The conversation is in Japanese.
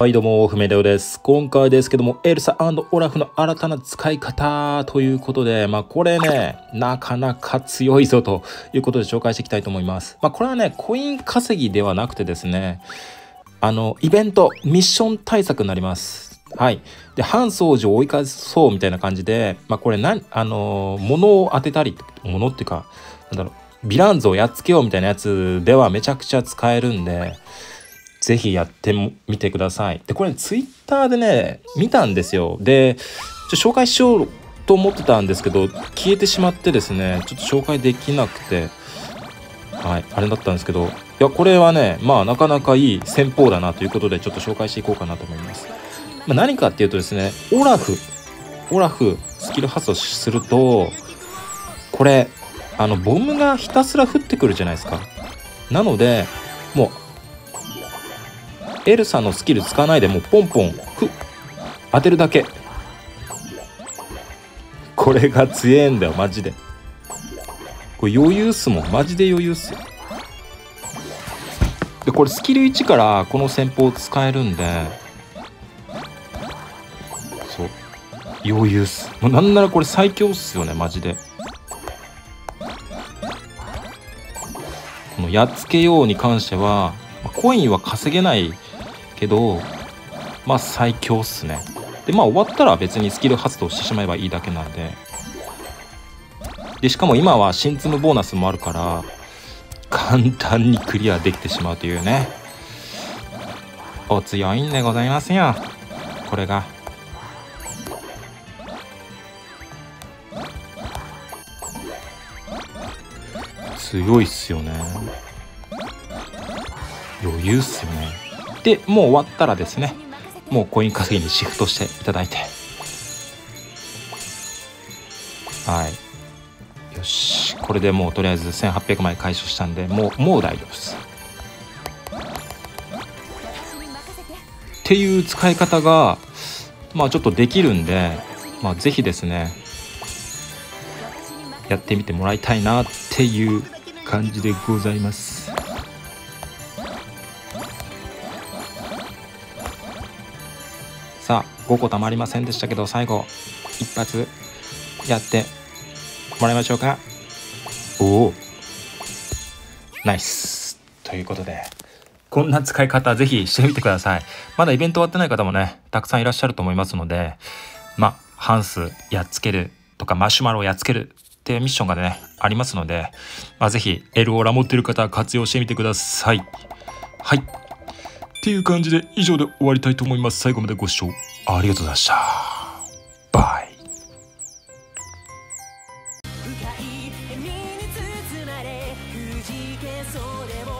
はいどうも、ふめレオです。今回ですけども、エルサオラフの新たな使い方ということで、まあこれね、なかなか強いぞということで紹介していきたいと思います。まあこれはね、コイン稼ぎではなくてですね、あの、イベント、ミッション対策になります。はい。で、反掃除を追い返そうみたいな感じで、まあこれ何、あの、物を当てたり、物っていうか、なんだろう、ヴィランズをやっつけようみたいなやつではめちゃくちゃ使えるんで、ぜひやってみてください。で、これ、ね、ツイッターでね、見たんですよ。で、ちょ紹介しようと思ってたんですけど、消えてしまってですね、ちょっと紹介できなくて、はい、あれだったんですけど、いや、これはね、まあ、なかなかいい戦法だなということで、ちょっと紹介していこうかなと思います。まあ、何かっていうとですね、オラフ、オラフ、スキル発動すると、これ、あの、ボムがひたすら降ってくるじゃないですか。なので、もうエルサのスキル使わないでもうポンポンふ当てるだけ。これが強えんだよマジで。これ余裕っすもん。マジで余裕っすよ。でこれスキル1からこの戦法使えるんで。そう。余裕っす。もうなんならこれ最強っすよねマジで。このやっつけように関してはコインは稼げないけどまあ最強っすね。でまあ終わったら別にスキル発動してしまえばいいだけなんで。でしかも今は新積むボーナスもあるから簡単にクリアできてしまうというね。お強いんでございますよ。これが。強いっすよね。余裕っすよね。でもう終わったらですねもうコイン稼ぎにシフトしていただいて。はい。よし。これでもうとりあえず1800枚回収したんでもうもう大丈夫です。っていう使い方がまあちょっとできるんでまあ是非ですねやってみてもらいたいなっていう感じでございます。さあ5個たまりませんでしたけど最後一発やってもらいましょうか。おお。ナイス。ということで。こんな使い方ぜひしてみてください。まだイベント終わってない方もねたくさんいらっしゃると思いますのでまあハンスやっつけるとかマシュマロをやっつけるっていうミッションがねありますので、まあ、ぜひエルオーラ持ってる方活用してみてください。はい。っていう感じで以上で終わりたいと思います。最後までご視聴ありがとうございました。バイ。そうでも